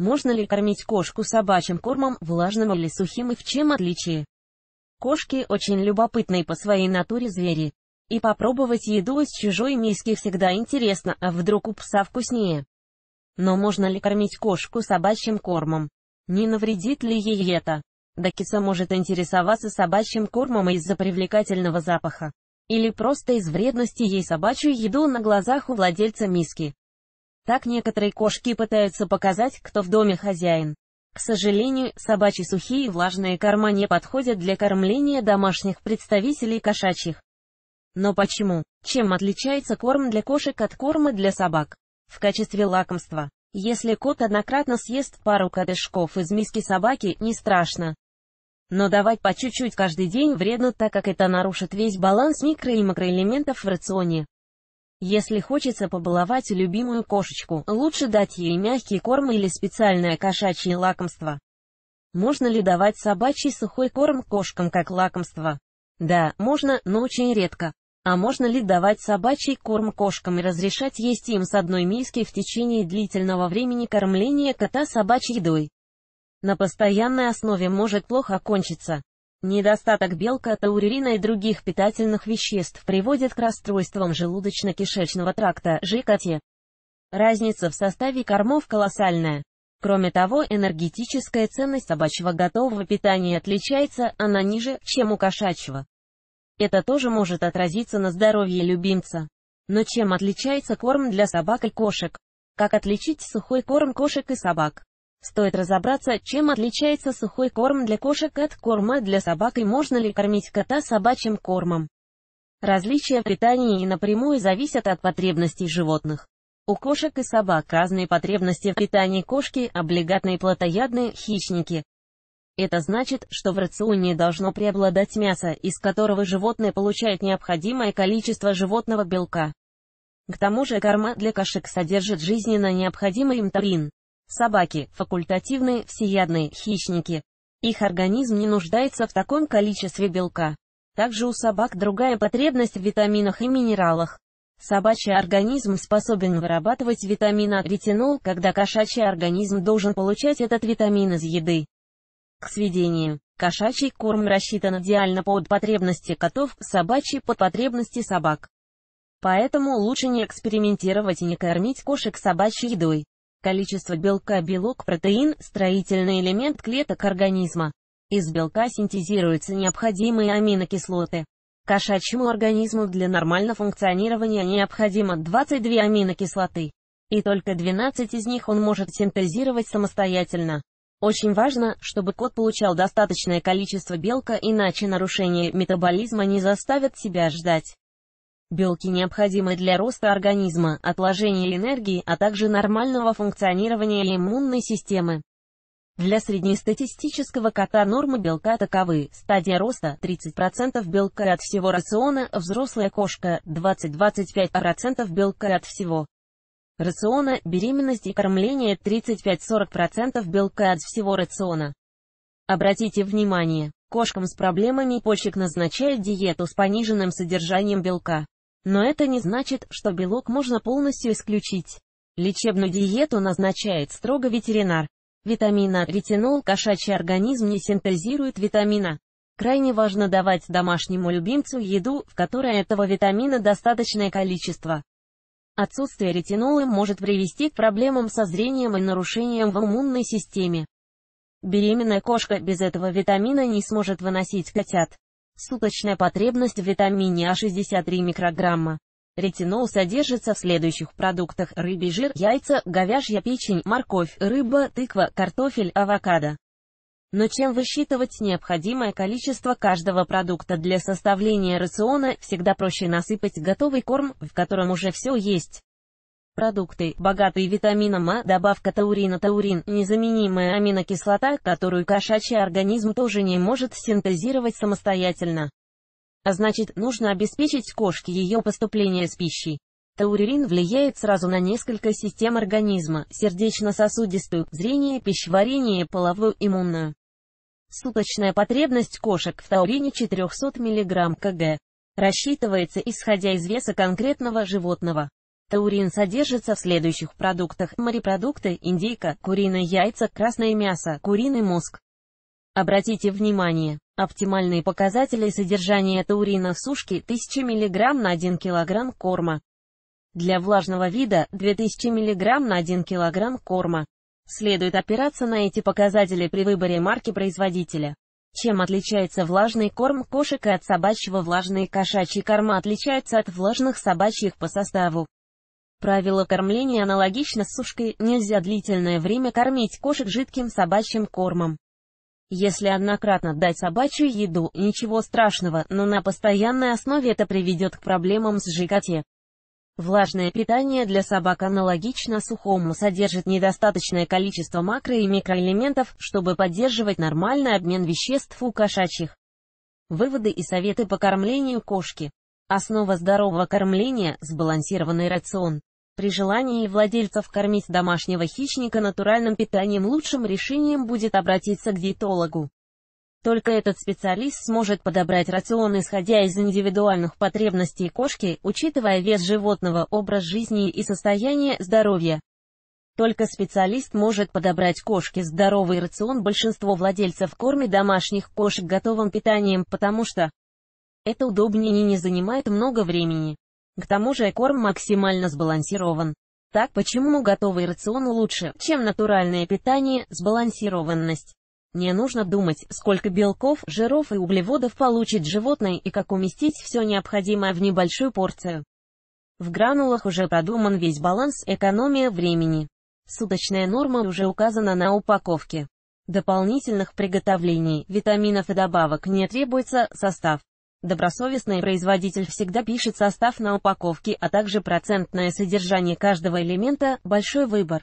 Можно ли кормить кошку собачьим кормом, влажным или сухим и в чем отличие? Кошки очень любопытные по своей натуре звери. И попробовать еду из чужой миски всегда интересно, а вдруг у пса вкуснее. Но можно ли кормить кошку собачьим кормом? Не навредит ли ей это? Да киса может интересоваться собачьим кормом из-за привлекательного запаха. Или просто из вредности ей собачью еду на глазах у владельца миски. Так некоторые кошки пытаются показать, кто в доме хозяин. К сожалению, собачьи сухие и влажные корма не подходят для кормления домашних представителей кошачьих. Но почему? Чем отличается корм для кошек от корма для собак? В качестве лакомства. Если кот однократно съест пару корешков из миски собаки, не страшно. Но давать по чуть-чуть каждый день вредно, так как это нарушит весь баланс микро- и макроэлементов в рационе. Если хочется побаловать любимую кошечку, лучше дать ей мягкий корм или специальное кошачье лакомство. Можно ли давать собачий сухой корм кошкам как лакомство? Да, можно, но очень редко. А можно ли давать собачий корм кошкам и разрешать есть им с одной миски в течение длительного времени кормления кота собачьей едой? На постоянной основе может плохо кончиться. Недостаток белка, таурина и других питательных веществ приводит к расстройствам желудочно-кишечного тракта, ЖКТ. Разница в составе кормов колоссальная. Кроме того, энергетическая ценность собачьего готового питания отличается, она ниже, чем у кошачьего. Это тоже может отразиться на здоровье любимца. Но чем отличается корм для собак и кошек? Как отличить сухой корм кошек и собак? Стоит разобраться, чем отличается сухой корм для кошек от корма для собак и можно ли кормить кота собачьим кормом. Различия в питании напрямую зависят от потребностей животных. У кошек и собак разные потребности в питании кошки, облигатные плотоядные, хищники. Это значит, что в рационе должно преобладать мясо, из которого животное получает необходимое количество животного белка. К тому же корма для кошек содержит жизненно необходимый им таурин. Собаки – факультативные, всеядные, хищники. Их организм не нуждается в таком количестве белка. Также у собак другая потребность в витаминах и минералах. Собачий организм способен вырабатывать витамин А ретинол, когда кошачий организм должен получать этот витамин из еды. К сведению, кошачий корм рассчитан идеально под потребности котов, собачий под потребности собак. Поэтому лучше не экспериментировать и не кормить кошек собачьей едой. Количество белка белок протеин – строительный элемент клеток организма. Из белка синтезируются необходимые аминокислоты. Кошачьему организму для нормального функционирования необходимо 22 аминокислоты. И только 12 из них он может синтезировать самостоятельно. Очень важно, чтобы кот получал достаточное количество белка, иначе нарушение метаболизма не заставят себя ждать. Белки необходимы для роста организма, отложения энергии, а также нормального функционирования иммунной системы. Для среднестатистического кота нормы белка таковы. Стадия роста 30% белка от всего рациона, взрослая кошка 20-25% белка от всего рациона, беременность и кормление 35-40% белка от всего рациона. Обратите внимание, кошкам с проблемами почек назначают диету с пониженным содержанием белка. Но это не значит, что белок можно полностью исключить. Лечебную диету назначает строго ветеринар. Витамина ретинол кошачий организм не синтезирует витамина. Крайне важно давать домашнему любимцу еду, в которой этого витамина достаточное количество. Отсутствие ретинола может привести к проблемам со зрением и нарушениям в иммунной системе. Беременная кошка без этого витамина не сможет выносить котят. Суточная потребность в витамине А63 микрограмма. Ретинол содержится в следующих продуктах рыбий жир, яйца, говяжья печень, морковь, рыба, тыква, картофель, авокадо. Но чем высчитывать необходимое количество каждого продукта для составления рациона, всегда проще насыпать готовый корм, в котором уже все есть. Продукты, богатые витамином А, добавка таурина таурин, незаменимая аминокислота, которую кошачий организм тоже не может синтезировать самостоятельно. А значит, нужно обеспечить кошке ее поступление с пищей. Таурин влияет сразу на несколько систем организма, сердечно-сосудистую, зрение, пищеварение, половую, иммунную. Суточная потребность кошек в таурине 400 мг кг. Рассчитывается исходя из веса конкретного животного. Таурин содержится в следующих продуктах. Морепродукты, индейка, куриные яйца, красное мясо, куриный мозг. Обратите внимание, оптимальные показатели содержания таурина в сушке 1000 мг на 1 кг корма. Для влажного вида 2000 мг на 1 кг корма. Следует опираться на эти показатели при выборе марки производителя. Чем отличается влажный корм кошек от собачьего влажные кошачьи корма отличаются от влажных собачьих по составу. Правило кормления аналогично с сушкой, нельзя длительное время кормить кошек жидким собачьим кормом. Если однократно дать собачью еду, ничего страшного, но на постоянной основе это приведет к проблемам с жиготе. Влажное питание для собак аналогично сухому содержит недостаточное количество макро- и микроэлементов, чтобы поддерживать нормальный обмен веществ у кошачьих. Выводы и советы по кормлению кошки. Основа здорового кормления – сбалансированный рацион. При желании владельцев кормить домашнего хищника натуральным питанием лучшим решением будет обратиться к диетологу. Только этот специалист сможет подобрать рацион исходя из индивидуальных потребностей кошки, учитывая вес животного, образ жизни и состояние здоровья. Только специалист может подобрать кошке здоровый рацион. Большинство владельцев кормят домашних кошек готовым питанием, потому что это удобнее и не занимает много времени. К тому же корм максимально сбалансирован. Так почему готовый рацион лучше, чем натуральное питание, сбалансированность? Не нужно думать, сколько белков, жиров и углеводов получит животное и как уместить все необходимое в небольшую порцию. В гранулах уже продуман весь баланс, экономия времени. Суточная норма уже указана на упаковке. Дополнительных приготовлений, витаминов и добавок не требуется, состав. Добросовестный производитель всегда пишет состав на упаковке, а также процентное содержание каждого элемента, большой выбор.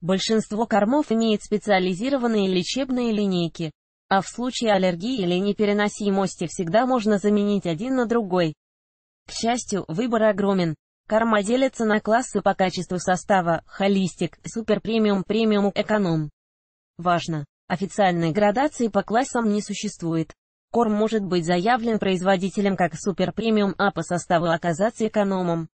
Большинство кормов имеет специализированные лечебные линейки. А в случае аллергии или непереносимости всегда можно заменить один на другой. К счастью, выбор огромен. Корма делится на классы по качеству состава, холистик, супер премиум, премиум, эконом. Важно! Официальной градации по классам не существует. Корм может быть заявлен производителем как супер-премиум, а по составу оказаться экономом.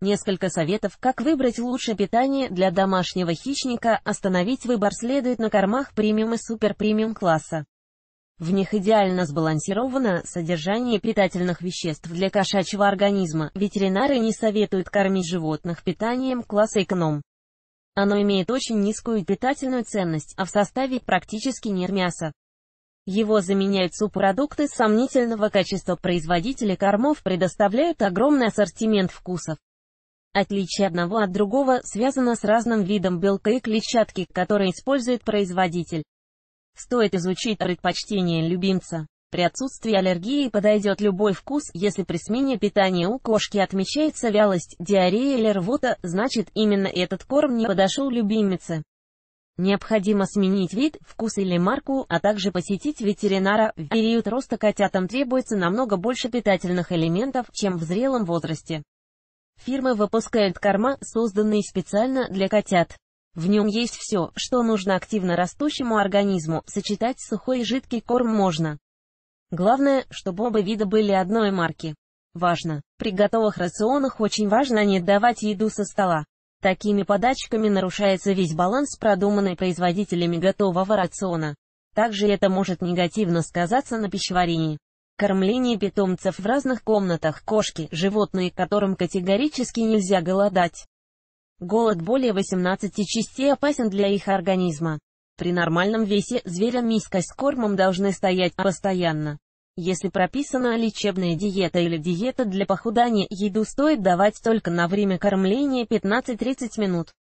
Несколько советов, как выбрать лучшее питание для домашнего хищника, остановить выбор следует на кормах премиум и супер-премиум класса. В них идеально сбалансировано содержание питательных веществ для кошачьего организма. Ветеринары не советуют кормить животных питанием класса эконом. Оно имеет очень низкую питательную ценность, а в составе практически нет мяса. Его заменяют субпродукты сомнительного качества. Производители кормов предоставляют огромный ассортимент вкусов. Отличие одного от другого связано с разным видом белка и клетчатки, которые использует производитель. Стоит изучить предпочтения любимца. При отсутствии аллергии подойдет любой вкус, если при смене питания у кошки отмечается вялость, диарея или рвота, значит именно этот корм не подошел любимице. Необходимо сменить вид, вкус или марку, а также посетить ветеринара. В период роста котятам требуется намного больше питательных элементов, чем в зрелом возрасте. Фирмы выпускают корма, созданные специально для котят. В нем есть все, что нужно активно растущему организму, сочетать сухой и жидкий корм можно. Главное, чтобы оба вида были одной марки. Важно, при готовых рационах очень важно не давать еду со стола. Такими подачками нарушается весь баланс, продуманный производителями готового рациона. Также это может негативно сказаться на пищеварении. Кормление питомцев в разных комнатах, кошки, животные, которым категорически нельзя голодать. Голод более 18 частей опасен для их организма. При нормальном весе зверя миска с кормом должны стоять постоянно. Если прописана лечебная диета или диета для похудания, еду стоит давать только на время кормления 15-30 минут.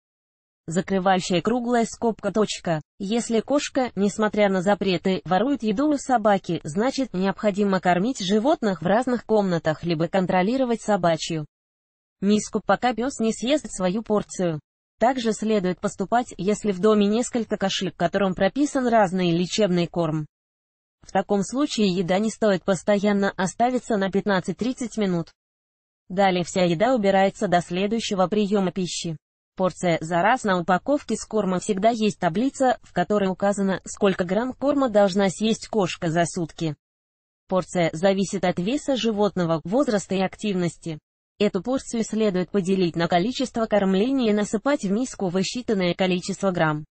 Закрывающая круглая скобка точка. Если кошка, несмотря на запреты, ворует еду у собаки, значит, необходимо кормить животных в разных комнатах, либо контролировать собачью миску, пока пес не съест свою порцию. Также следует поступать, если в доме несколько кошек, которым прописан разный лечебный корм. В таком случае еда не стоит постоянно оставиться на 15-30 минут. Далее вся еда убирается до следующего приема пищи. Порция за раз на упаковке с кормом всегда есть таблица, в которой указано, сколько грамм корма должна съесть кошка за сутки. Порция зависит от веса животного, возраста и активности. Эту порцию следует поделить на количество кормления и насыпать в миску высчитанное количество грамм.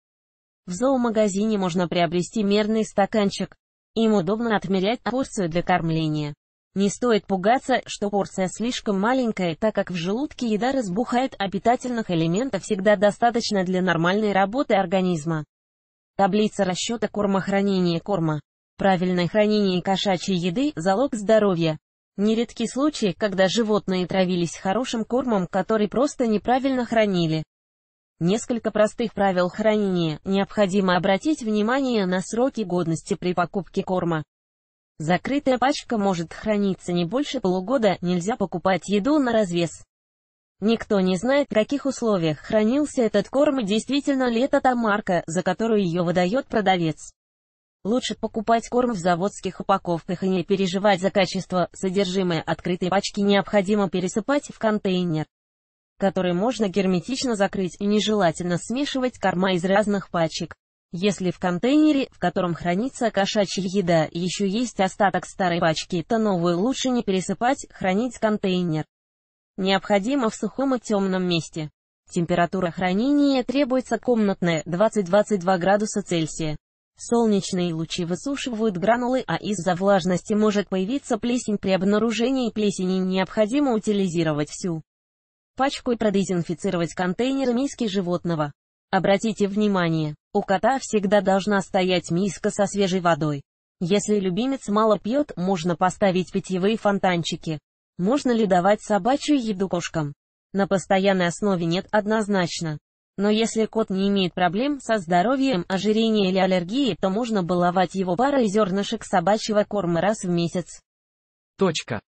В зоомагазине можно приобрести мерный стаканчик. Им удобно отмерять порцию для кормления. Не стоит пугаться, что порция слишком маленькая, так как в желудке еда разбухает, а питательных элементов всегда достаточно для нормальной работы организма. Таблица расчета корма хранения корма. Правильное хранение кошачьей еды – залог здоровья. Нередки случаи, когда животные травились хорошим кормом, который просто неправильно хранили. Несколько простых правил хранения. Необходимо обратить внимание на сроки годности при покупке корма. Закрытая пачка может храниться не больше полугода, нельзя покупать еду на развес. Никто не знает, в каких условиях хранился этот корм и действительно ли это та марка, за которую ее выдает продавец. Лучше покупать корм в заводских упаковках и не переживать за качество. Содержимое открытой пачки необходимо пересыпать в контейнер, который можно герметично закрыть и нежелательно смешивать корма из разных пачек. Если в контейнере, в котором хранится кошачья еда, еще есть остаток старой пачки, то новую лучше не пересыпать, хранить контейнер. Необходимо в сухом и темном месте. Температура хранения требуется комнатная 20-22 градуса Цельсия. Солнечные лучи высушивают гранулы, а из-за влажности может появиться плесень. При обнаружении плесени необходимо утилизировать всю пачку и продезинфицировать контейнеры миски животного. Обратите внимание, у кота всегда должна стоять миска со свежей водой. Если любимец мало пьет, можно поставить питьевые фонтанчики. Можно ли давать собачью еду кошкам? На постоянной основе нет однозначно. Но если кот не имеет проблем со здоровьем, ожирением или аллергией, то можно баловать его парой зернышек собачьего корма раз в месяц. Точка.